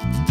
Bye.